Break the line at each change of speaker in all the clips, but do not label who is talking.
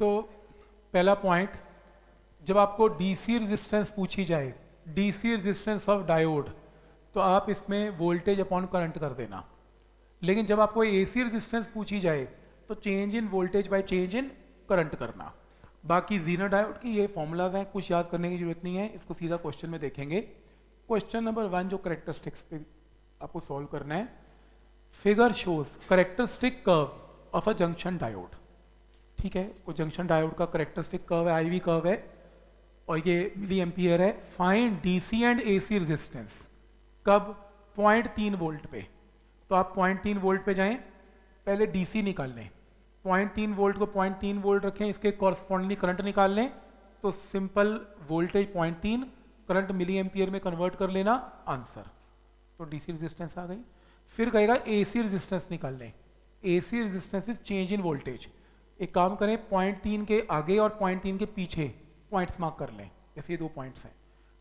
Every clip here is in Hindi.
तो पहला पॉइंट जब आपको डीसी रेजिस्टेंस पूछी जाए डीसी रेजिस्टेंस ऑफ़ डायोड तो आप इसमें वोल्टेज अपॉन करंट कर देना। लेकिन जब आपको एसी रेजिस्टेंस पूछी जाए तो change in voltage by change in current करना। बाकी ज़ीरो डायोड की ये फॉर्मूलाज हैं, कुछ याद करने की ज़रूरत नहीं है, इसको सीधा क्वेश्चन में देखेंगे। क्वेश्चन नंबर वन जो करेक्टरिस्टिक्स पे आपको सॉल्व करना है figure shows characteristic curve of a junction diode ठीक है, वो जंक्शन डायोड का करेक्टरिस्टिक कर्व है आईवी कर्व है, और ये मिली एम्पियर है। Find DC and AC resistance कब? पॉइंट तीन वोल्ट पे। तो आप पॉइंट तीन वोल्ट पे जाएँ, पहले डीसी निकाल लें। पॉइंट तीन वोल्ट को पॉइंट तीन वोल्ट रखें, इसके कॉरस्पॉन्डिंगली करंट निकाल लें तो सिंपल वोल्टेज पॉइंट तीन करंट मिली एम्पियर में कन्वर्ट कर लेना। आंसर तो डीसी रेजिस्टेंस आ गई। फिर कहेगा एसी रेजिस्टेंस निकाल लें। AC resistance is change in voltage एक काम करें पॉइंट तीन के आगे और पॉइंट तीन के पीछे पॉइंट्स मार्क कर लें। जैसे ये दो पॉइंट्स हैं।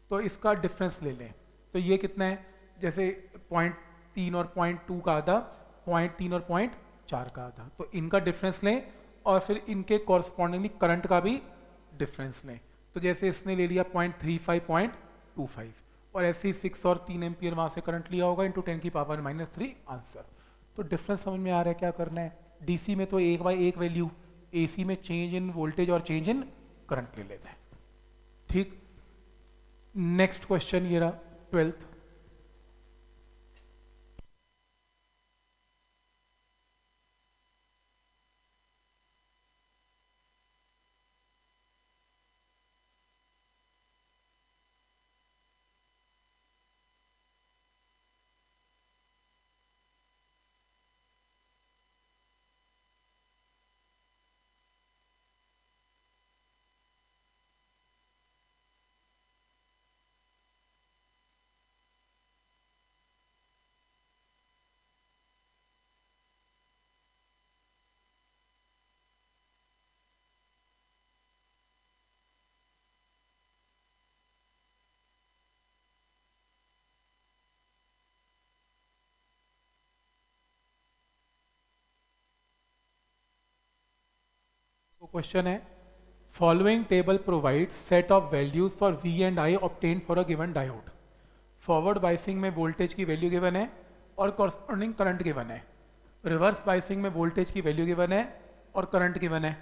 तो इसका डिफरेंस ले लें। तो ये कितना है? जैसे पॉइंट तीन और पॉइंट टू का आधा पॉइंट तीन और पॉइंट चार का आधा। तो इनका डिफरेंस लें और फिर इनके कॉरस्पॉन्डिंगली करंट का भी डिफरेंस लें। तो जैसे इसने ले लिया point three five point two five और ऐसे ही सिक्स और तीन एम्पियर वहाँ से करंट लिया होगा इंटू टेन की पावर माइनस थ्री आंसर तो डिफरेंस समझ में आ रहा है क्या करना है? डीसी में तो एक बाई एक वैल्यू एसी में चेंज इन वोल्टेज और चेंज इन करंट ले लेते हैं। ठीक? नेक्स्ट क्वेश्चन ये रहा ट्वेल्थ तो क्वेश्चन है following table provide set of values for V and I obtain for a given diode forward biasing में वोल्टेज की वैल्यू गिवन है और कॉरस्पॉन्डिंग करंट गिवन है. रिवर्स बाइसिंग में वोल्टेज की वैल्यू गिवन है और करंट गिवन है.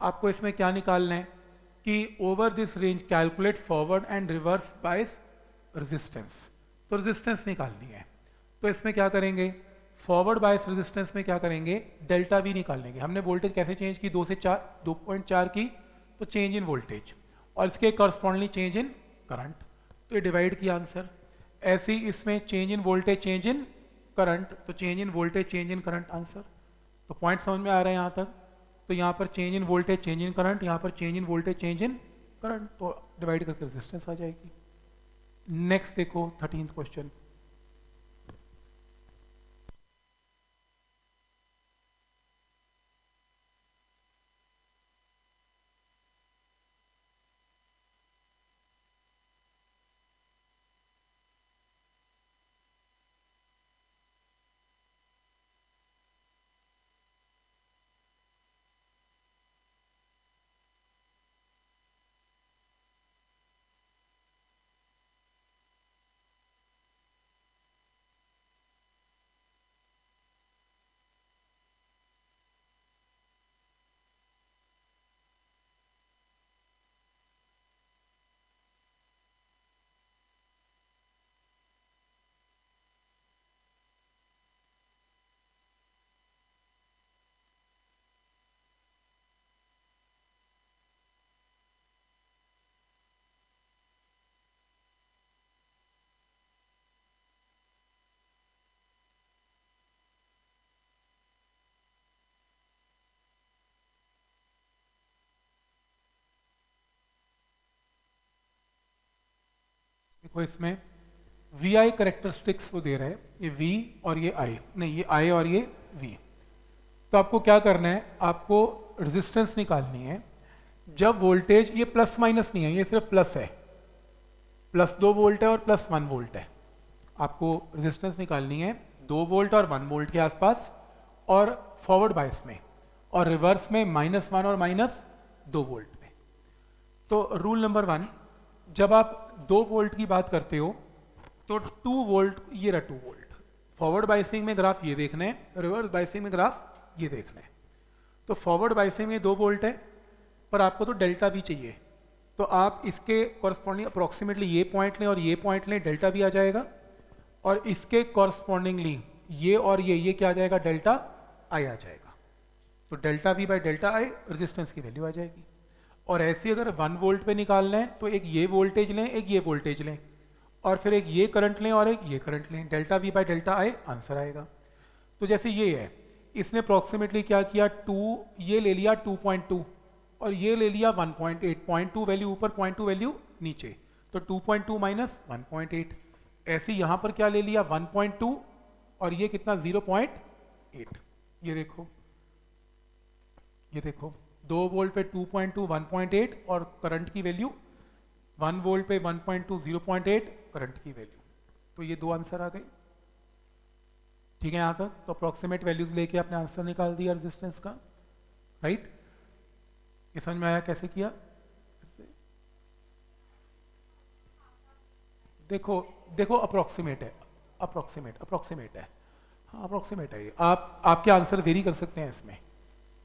आपको इसमें क्या निकालना है? कि over this range calculate forward and reverse bias resistance तो रेजिस्टेंस निकालनी है। तो इसमें क्या करेंगे? फॉरवर्ड बायस रेजिस्टेंस में क्या करेंगे डेल्टा वी निकाल लेंगे हमने वोल्टेज कैसे चेंज की दो से चार दो पॉइंट चार की तो चेंज इन वोल्टेज और इसके करस्पॉन्डली चेंज इन करंट तो ये डिवाइड किया आंसर ऐसे ही इसमें change in voltage change in current तो change in voltage change in current answer तो पॉइंट समझ में आ रहा है यहाँ तक तो यहाँ पर change in voltage change in current यहाँ पर change in voltage change in current तो डिवाइड करके रेजिस्टेंस आ जाएगी नेक्स्ट देखो थर्टीन क्वेश्चन देखो इसमें वी आई करेक्टरिस्टिक्स वो दे रहे हैं। ये वी और ये आई नहीं, ये आई और ये वी तो आपको क्या करना है? आपको रेजिस्टेंस निकालनी है। जब वोल्टेज ये प्लस माइनस नहीं है, ये सिर्फ़ प्लस है। प्लस दो वोल्ट है और प्लस वन वोल्ट है। आपको रेजिस्टेंस निकालनी है। दो वोल्ट और वन वोल्ट के आसपास और फॉरवर्ड बायस में। और रिवर्स में माइनस वन और माइनस दो वोल्ट पे तो रूल नंबर वन जब आप दो वोल्ट की बात करते हो तो टू वोल्ट ये रहा टू वोल्ट फॉरवर्ड बाइसिंग में ग्राफ ये देखना है रिवर्स बाइसिंग में ग्राफ ये देखना है. तो फॉरवर्ड बाइसिंग में दो वोल्ट है, पर आपको तो डेल्टा भी चाहिए. तो आप इसके कॉरस्पॉन्डिंग अप्रोक्सीमेटली ये पॉइंट लें और ये पॉइंट लें डेल्टा भी आ जाएगा. और इसके कॉरस्पॉन्डिंगली ये और ये ये क्या आ जाएगा डेल्टा आई आ जाएगा. तो delta V by delta I resistance की वैल्यू आ जाएगी. और ऐसे अगर वन वोल्ट पे निकालना है तो एक ये वोल्टेज लें, एक ये वोल्टेज लें। और फिर एक ये करंट लें और एक ये करंट लें। Delta V by delta I answer आएगा। तो जैसे ये है, इसने अप्रोक्सीमेटली क्या किया? टू, ये ले लिया 2.2 और ये ले लिया 1.8 0.2 वैल्यू ऊपर 0.2 वैल्यू नीचे। तो 2.2 माइनस 1.8 ऐसे यहाँ पर क्या ले लिया? 1.2 और ये कितना? 0.8 ये देखो। ये देखो। दो वोल्ट पे 2.2 1.8 और करंट की वैल्यू, वन वोल्ट पे 1.2 0.8 करंट की वैल्यू। तो ये दो आंसर आ गए। ठीक है यहाँ तक? तो अप्रोक्सीमेट वैल्यूज़ लेके आपने आंसर निकाल दिया रेजिस्टेंस का। राइट ये समझ में आया कैसे किया? देखो देखो अप्रोक्सीमेट है। अप्रोक्सीमेट अप्रोक्सीमेट है। हाँ अप्रोक्सीमेट है ये। आप, आपके आंसर वेरी कर सकते हैं इसमें।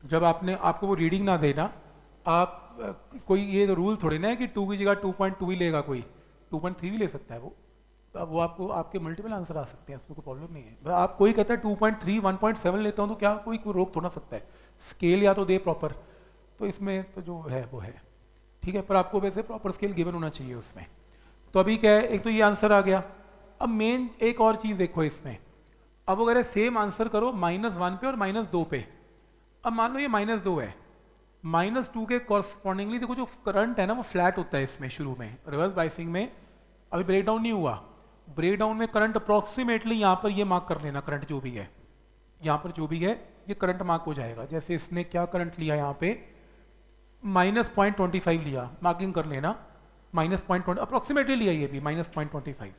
जब आपने, आपको वो रीडिंग ना देना, आप कोई ये रूल थोड़े ना है कि टू की जगह टू पॉइंट टू ही लेगा कोई। टू पॉइंट थ्री भी ले सकता है वो। अब वो आपको, आपके मल्टीपल आंसर आ सकते हैं, उसमें कोई प्रॉब्लम नहीं है। आप, कोई कहता है two point three one point seven लेता हूँ तो क्या कोई कोई रोक थोड़ा सकता है? स्केल या तो दे प्रॉपर तो इसमें तो जो है, वो है। ठीक है, पर आपको वैसे प्रॉपर स्केल गिवन होना चाहिए उसमें। तो अभी क्या है, एक तो ये आंसर आ गया। अब मेन एक और चीज़ देखो इसमें। अब अगर सेम आंसर करो माइनस वन पे और माइनस दो पे। अब मान लो ये माइनस दो है। माइनस टू के कॉरस्पॉन्डिंगली देखो जो करंट है ना, वो फ्लैट होता है इसमें शुरू में। रिवर्स बाइसिंग में अभी ब्रेक डाउन नहीं हुआ। ब्रेक डाउन में करंट अप्रोक्सीमेटली यहाँ पर ये मार्क कर लेना करंट जो भी है। यहाँ पर जो भी है, ये करंट मार्क हो जाएगा। जैसे इसने क्या करंट लिया यहाँ पे? माइनस पॉइंट ट्वेंटी फाइव लिया। मार्किंग कर लेना। माइनस पॉइंट ट्वेंटी अप्रोक्सीमेटली लिया ये भी माइनस पॉइंट ट्वेंटी फाइव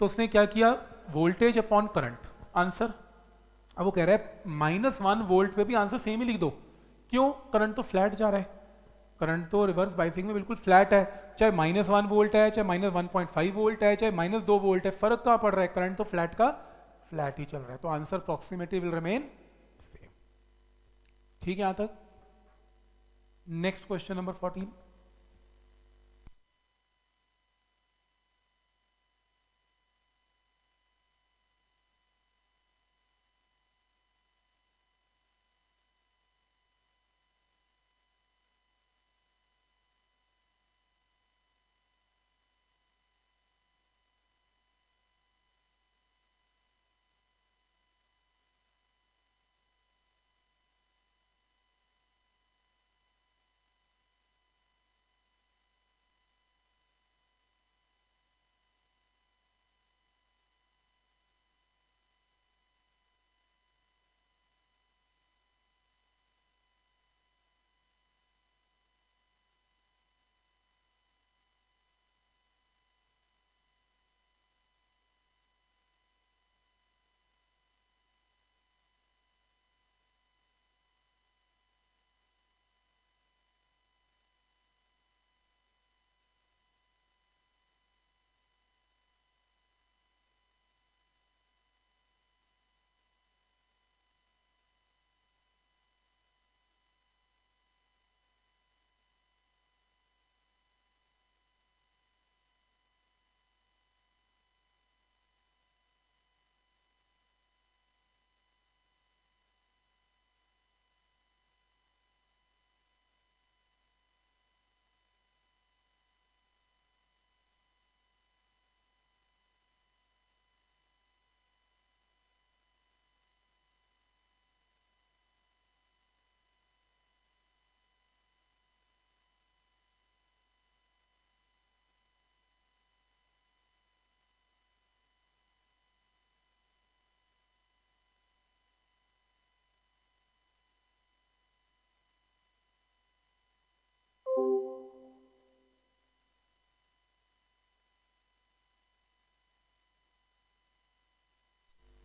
तो उसने क्या किया? वोल्टेज अपॉन करंट आंसर अब वो कह रहा है माइनस वन वोल्ट पे भी आंसर सेम ही लिख दो। क्यों? करंट तो फ्लैट जा रहा है। करंट तो रिवर्स बाइसिंग में बिल्कुल फ्लैट है। चाहे माइनस वन वोल्ट है, चाहे minus one point five volt है, चाहे माइनस दो वोल्ट है, फ़र्क कहाँ पड़ रहा है? करंट तो फ्लैट का फ्लैट ही चल रहा है। तो answer approximately will remain same ठीक है, यहाँ तक। नेक्स्ट क्वेश्चन नंबर फोर्टीन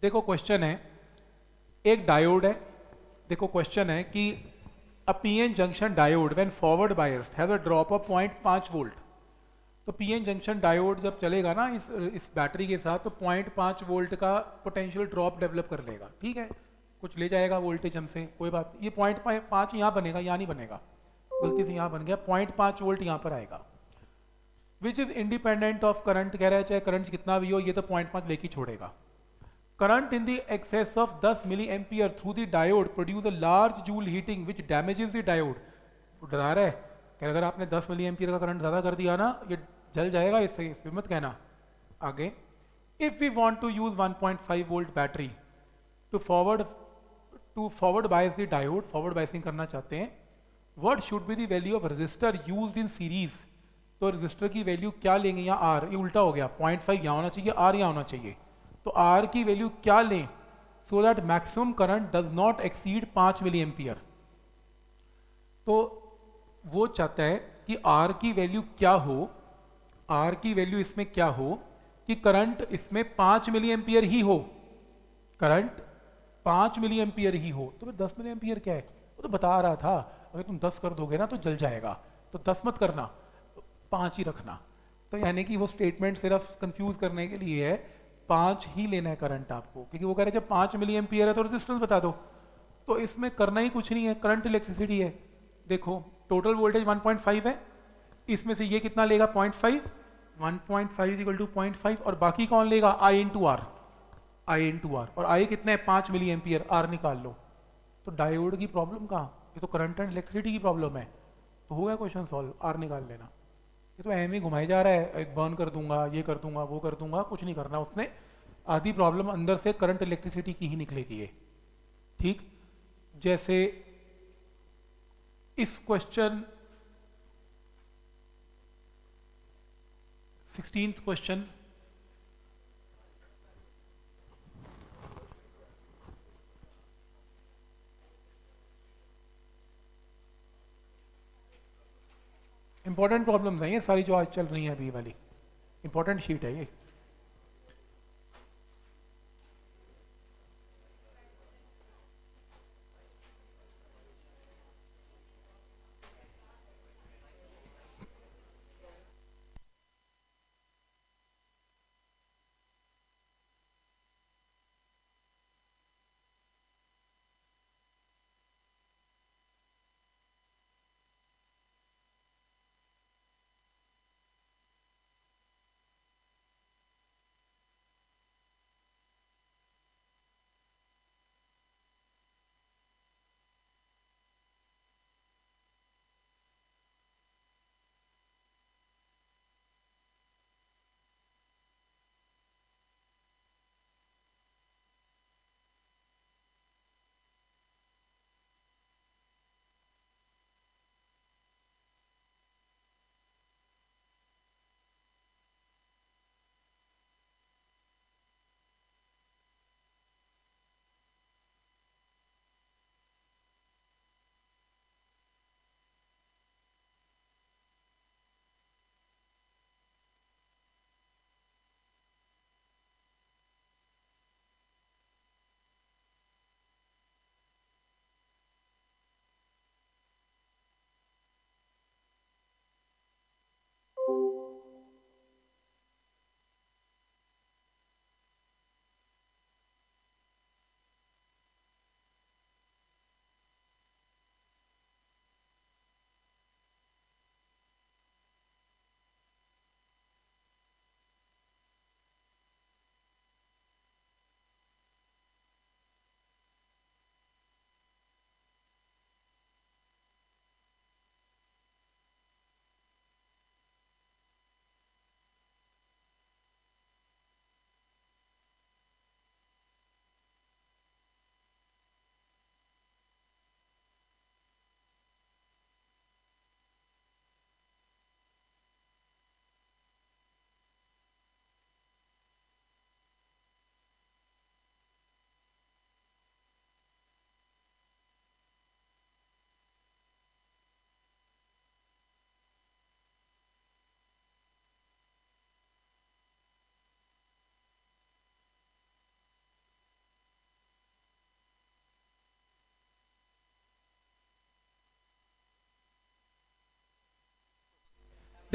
देखो क्वेश्चन है, एक डायोड है, देखो क्वेश्चन है कि a PN junction diode when forward biased a drop of point 0.5 volt तो पीएन जंक्शन डायोड जब चलेगा ना इस इस बैटरी के साथ तो 0.5 वोल्ट का पोटेंशियल ड्रॉप डेवलप कर लेगा। ठीक है? कुछ ले जाएगा वोल्टेज हमसे, कोई बात ये पॉइंट पाँच यहाँ बनेगा, यहाँ नहीं बनेगा। गलती से यहाँ बन गया। पॉइंट पाँच वोल्ट यहाँ पर आएगा। Which is independent of current कह रहा है, चाहे करंट कितना भी हो, ये तो पॉइंट पाँच लेके छोड़ेगा। Current in the excess of 10 milli ampere through the diode produce a large joule heating which damages the diode. डरा रहा है कि अगर आपने 10 मिली एम्पियर का करंट ज़्यादा कर दिया ना, ये जल जाएगा, इससे इस पर मत कहना। आगे if we want to use 1.5 volt battery to forward to forward bias the diode forward biasing करना चाहते हैं what should be the value of resistor used in series तो रजिस्टर की वैल्यू क्या लेंगे यहाँ आर ये उल्टा हो गया पॉइंट फाइव यहाँ होना चाहिए आर यहाँ होना चाहिए। तो आर की वैल्यू क्या लें? So that maximum current does not exceed पाँच मिली एम्पियर तो वो चाहता है कि आर की वैल्यू क्या हो? आर की वैल्यू इसमें क्या हो? कि करंट इसमें पाँच मिली एम्पियर ही हो. करंट पाँच मिली एम्पियर ही हो. तो दस मिली एम्पियर क्या है? वो तो बता रहा था, अगर तुम दस कर दोगे ना तो जल जाएगा. तो दस मत करना, पाँच ही रखना. तो यानी कि वो स्टेटमेंट सिर्फ़ कंफ्यूज करने के लिए है पाँच ही लेना है करंट आपको, क्योंकि वो कह रहे जब पाँच मिली एम्पियर है तो रेजिस्टेंस बता दो। तो इसमें करना ही कुछ नहीं है करंट इलेक्ट्रिसिटी है। देखो टोटल वोल्टेज 1.5 है, इसमें से ये कितना लेगा? 0.5 1.5 इज़ इक्वल टू 0.5 और बाकी कौन लेगा? आई इन टू आर आई इन टू आर और आई कितना है? पाँच मिली एम्पियर आर निकाल लो। तो डायोड की प्रॉब्लम कहाँ? ये तो करंट एंड इलेक्ट्रिसिटी की प्रॉब्लम है। तो हो गया क्वेश्चन सॉल्व आर निकाल लेना। ये तो एम ही घुमाई जा रहा है, एक बर्न कर दूँगा, ये कर दूँगा, वो कर दूँगा, कुछ नहीं करना। उसने आधी प्रॉब्लम अंदर से करंट इलेक्ट्रिसिटी की ही निकलेगी है ठीक? जैसे इस question sixteen question important problems हैं ये सारी जो आज चल रही हैं अभी वाली। इंपॉर्टेंट शीट है ये।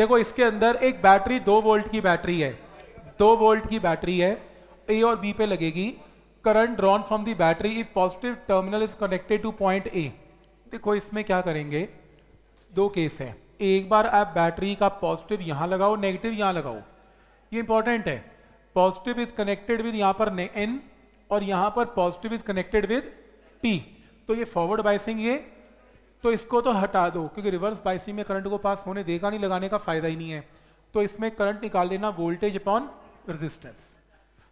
देखो, इसके अंदर एक बैटरी, दो वोल्ट की बैटरी है। दो वोल्ट की बैटरी है। ए और बी पे लगेगी। Current drawn from the battery if positive terminal is connected to point A देखो, इसमें क्या करेंगे? दो केस है। एक बार आप बैटरी का पॉजिटिव यहाँ लगाओ नेगेटिव यहाँ लगाओ। ये इंपॉर्टेंट है। पॉजिटिव इज़ कनेक्टेड विद यहाँ पर एन और यहाँ पर positive is connected with P तो ये फॉरवर्ड बाइसिंग ये तो इसको तो हटा दो, क्योंकि रिवर्स बाइसिंग में करंट को पास होने देगा नहीं, लगाने का फ़ायदा ही नहीं है। तो इसमें करंट निकाल लेना वोल्टेज अपॉन रेजिस्टेंस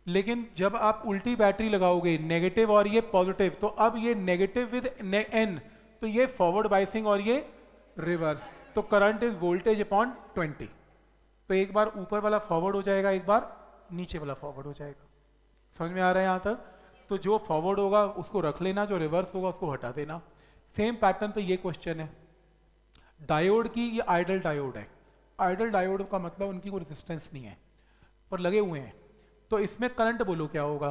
लेकिन जब आप उल्टी बैटरी लगाओगे नेगेटिव और ये पॉजिटिव तो अब ये नेगेटिव विद एन तो ये फॉरवर्ड बाइसिंग और ये रिवर्स तो करंट इज़ वोल्टेज अपॉन 20 तो एक बार ऊपर वाला फॉरवर्ड हो जाएगा, एक बार नीचे वाला फॉरवर्ड हो जाएगा। समझ में आ रहा है यहाँ तक? तो जो फॉरवर्ड होगा, उसको रख लेना, जो रिवर्स होगा, उसको हटा देना। सेम पैटर्न पे ये क्वेश्चन है। डायोड की ये आइडल डायोड है। आइडल डायोड का मतलब उनकी कोई रेजिस्टेंस नहीं है, पर लगे हुए हैं। तो इसमें करंट बोलो क्या होगा?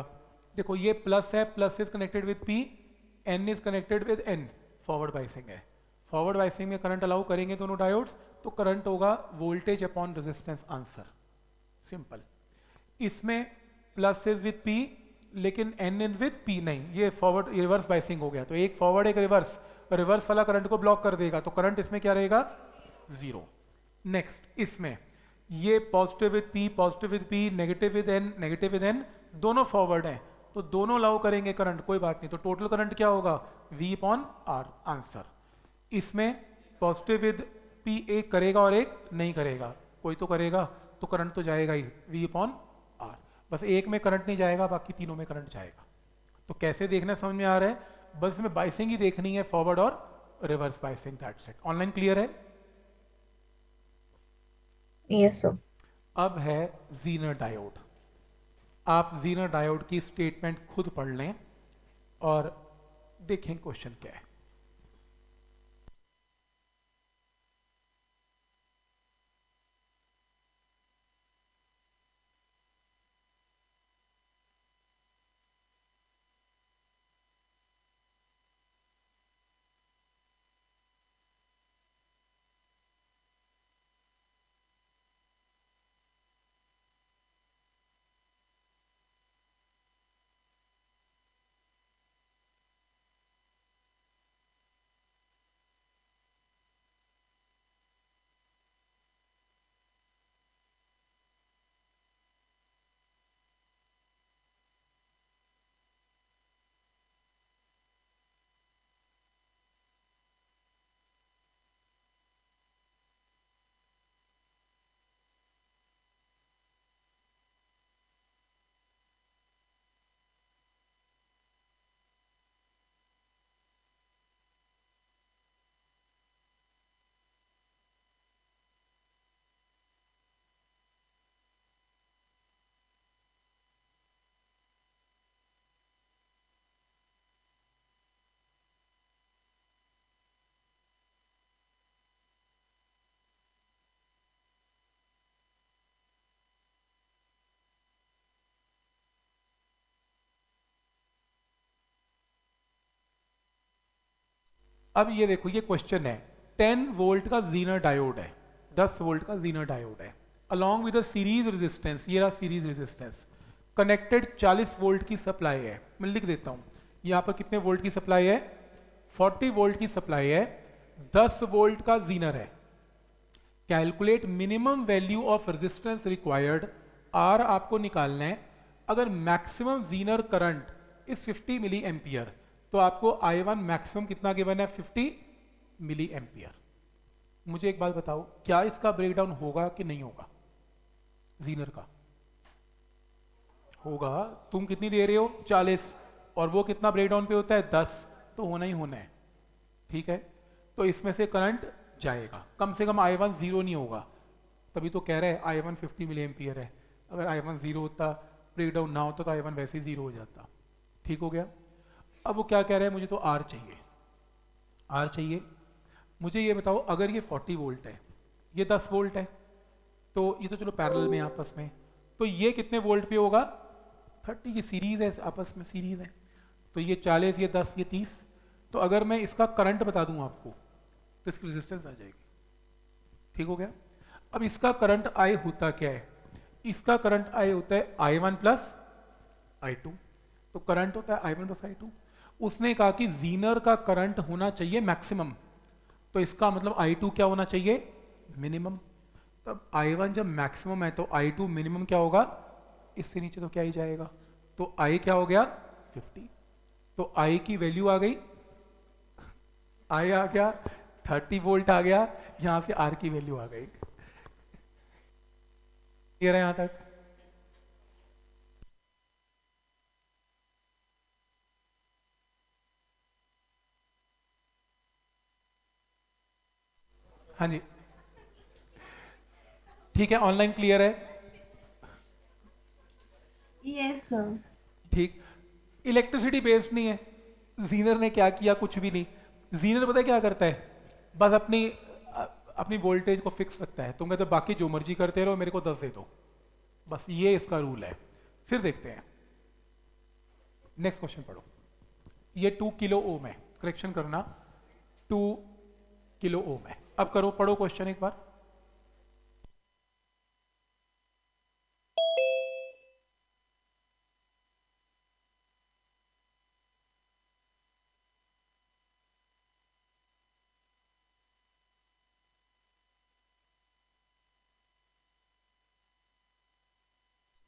देखो ये प्लस है plus is connected with P N is connected with N forward biasing है। फॉरवर्ड बाइसिंग में करंट अलाउ करेंगे दोनों डायोड्स तो करंट होगा voltage upon resistance answer simple इसमें प्लस इज़ विद पी लेकिन एन इज़ विद पी नहीं। ये फॉरवर्ड रिवर्स बाइसिंग हो गया। तो एक फॉरवर्ड एक रिवर्स रिवर्स वाला करंट को ब्लॉक कर देगा। तो करंट इसमें क्या रहेगा? ज़ीरो नेक्स्ट इसमें। ये positive with P positive with P negative with N negative with N दोनों फॉरवर्ड हैं। तो दोनों लाउ करेंगे करंट कोई बात नहीं। तो टोटल करंट क्या होगा? वी अपॉन आर आंसर इसमें पॉजिटिव विद पी एक करेगा और एक नहीं करेगा। कोई तो करेगा। तो करंट तो जाएगा ही। वी अपॉन बस एक में करंट नहीं जाएगा बाकी तीनों में करंट जाएगा। तो कैसे देखना समझ में आ रहा है? बस इसमें बाइसिंग ही देखनी है फॉरवर्ड और reverse biasing that set online clear है?
यस सर
अब है जीनर डायोड आप जीनर डायोड की स्टेटमेंट खुद पढ़ लें और देखें क्वेश्चन क्या है। अब ये देखो, ये क्वेश्चन है। 10 वोल्ट का जीनर डायोड है। 10 वोल्ट का जीनर डायोड है अलॉन्ग विद सीरीज़ रेजिस्टेंस ये रहा सीरीज़ रेजिस्टेंस कनेक्टेड 40 वोल्ट की सप्लाई है। मैं लिख देता हूँ। यहाँ पर कितने वोल्ट की सप्लाई है? 40 वोल्ट की सप्लाई है। 10 वोल्ट का जीनर है। Calculate minimum value of resistance required R आपको निकालना है। अगर maximum zener current is 50 milli ampere तो आपको आई वन मैक्सिमम कितना गिवन है? 50 मिली एम्पियर मुझे एक बात बताओ, क्या इसका ब्रेकडाउन होगा कि नहीं होगा? जीनर का। होगा। तुम कितनी दे रहे हो? 40 और वो कितना ब्रेकडाउन पे होता है? 10 तो होना ही होना है। ठीक है? तो इसमें से करंट जाएगा। कम से कम आई वन ज़ीरो नहीं होगा। तभी तो कह रहे हैं I one fifty milli ampere है। अगर आई वन ज़ीरो होता ब्रेकडाउन ना होता तो आई वन वैसे ही ज़ीरो हो जाता। ठीक हो गया? अब वो क्या कह रहे हैं? मुझे तो आर चाहिए। आर चाहिए। मुझे ये बताओ, अगर ये 40 वोल्ट है, ये 10 वोल्ट है तो ये तो चलो पैरेलल में, आपस में। तो ये कितने वोल्ट पे होगा? 30 ये सीरीज़ है, आपस में सीरीज़ है। तो ये 40 ये 10 ये 30 तो अगर मैं इसका करंट बता दूँ आपको तो इसकी रेजिस्टेंस आ जाएगी। ठीक हो गया? अब इसका करंट आई होता क्या है? इसका करंट आई होता है I one plus I two. तो करंट होता है I one plus I two. उसने कहा कि जीनर का करंट होना चाहिए मैक्सिमम। तो इसका मतलब आई टू क्या होना चाहिए? मिनिमम। तब आई वन जब मैक्सिमम है तो आई टू मिनिमम क्या होगा? इससे नीचे तो क्या ही जाएगा? तो आई क्या हो गया? 50 तो आई की वैल्यू आ गई। आई आ गया 30 वोल्ट आ गया, यहाँ से आर की वैल्यू आ गई। यहाँ तक? हाँ जी। ठीक है ऑनलाइन क्लियर है?
यस सर
ठीक। इलेक्ट्रिसिटी बेस्ड नहीं है। जीनर ने क्या किया? कुछ भी नहीं। जीनर पता है क्या करता है? बस अपनी अपनी वोल्टेज को फिक्स रखता है। तुम कहते बाकी जो मर्ज़ी करते रहो मेरे को दस दे दो। बस ये इसका रूल है। फिर देखते हैं। नेक्स्ट क्वेश्चन पढ़ो। ये टू किलो ओम है। करेक्शन करना। टू किलो ओम है। अब करो पढ़ो क्वेश्चन एक बार।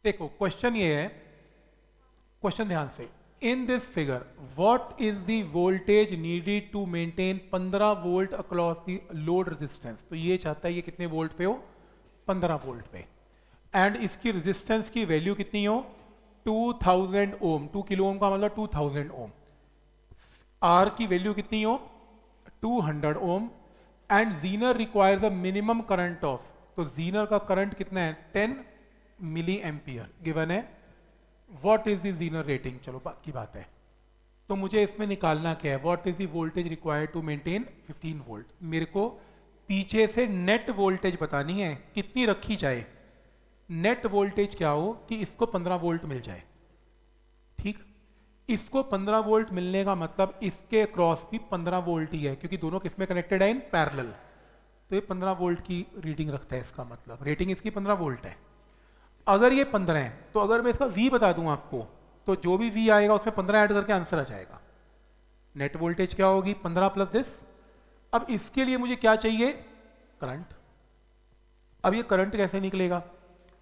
देखो क्वेश्चन ये है क्वेश्चन ध्यान से। In this figure what is the voltage needed to maintain 15 volt across the load resistance तो ये चाहता है ये कितने वोल्ट पे हो? 15 वोल्ट पे। एंड इसकी रेजिस्टेंस की वैल्यू कितनी हो? 2000 ओम 2 किलो ओम का मतलब 2000 ओम आर की वैल्यू कितनी हो? 200 ohm and zener requires a minimum current of तो जीनर का करंट कितना है? 10 मिली एम्पियर गिवन है। What is the zener rating चलो बात की बात है। तो मुझे इसमें निकालना क्या है? What is the voltage required to maintain 15 volt मेरे को पीछे से नेट वोल्टेज बतानी है, कितनी रखी जाए। नेट वोल्टेज क्या हो? कि इसको 15 वोल्ट मिल जाए। ठीक? इसको 15 वोल्ट मिलने का मतलब इसके क्रॉस भी 15 वोल्ट ही है, क्योंकि दोनों किसमें कनेक्टेड है? इन पैरेलल तो ये 15 वोल्ट की रीडिंग रखता है इसका मतलब। रेटिंग इसकी 15 वोल्ट है। अगर ये पंद्रह है तो अगर मैं इसका वी बता दूँ आपको तो जो भी वी आएगा उसमें पंद्रह ऐड करके आंसर आ जाएगा। नेट वोल्टेज क्या होगी? पंद्रह प्लस दिस अब इसके लिए मुझे क्या चाहिए? करंट अब ये करंट कैसे निकलेगा?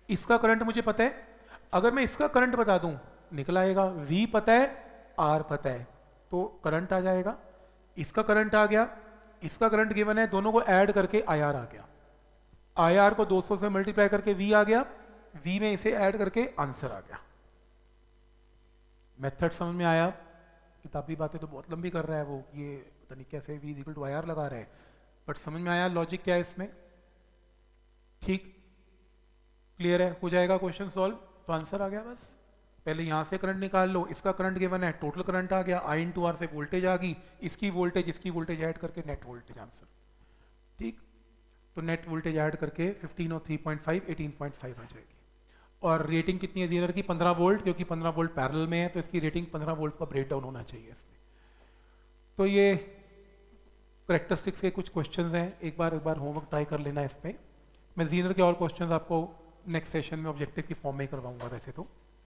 इसका करंट मुझे पता है। अगर मैं इसका करंट बता दूँ, निकल आएगा। वी पता है आर पता है। तो करंट आ जाएगा। इसका करंट आ गया। इसका करंट गिवन है, दोनों को ऐड करके आई आ गया। आई को 200 से मल्टीप्लाई करके वी आ गया। वी में इसे ऐड करके आंसर आ गया। मेथड समझ में आया? किताबी बातें तो बहुत लंबी कर रहा है वो। ये पता नहीं कैसे V equal to I R लगा रहे हैं। बट समझ में आया? लॉजिक क्या है इसमें? ठीक। क्लियर है? हो जाएगा क्वेश्चन सॉल्व तो आंसर आ गया बस। पहले यहाँ से करंट निकाल लो। इसका करंट गिवन है। टोटल करंट आ गया। आई इन टू आर से वोल्टेज आ गई। इसकी वोल्टेज इसकी वोल्टेज ऐड करके नेट वोल्टेज आंसर ठीक। तो नेट वोल्टेज ऐड करके 15 और 3.5 18.5 आ जाएगी। और रेटिंग कितनी है जीनर की? 15 वोल्ट क्योंकि 15 वोल्ट पैरल में है तो इसकी रेटिंग 15 वोल्ट का ब्रेक डाउन होना चाहिए इसमें। तो ये करेक्टरिस्टिक्स के कुछ क्वेश्चन हैं। एक बार एक बार होमवर्क ट्राई कर लेना इसमें। मैं जीनर के और क्वेश्चन आपको नेक्स्ट सेशन में ऑब्जेक्टिव की फॉर्म में करवाऊँगा वैसे तो।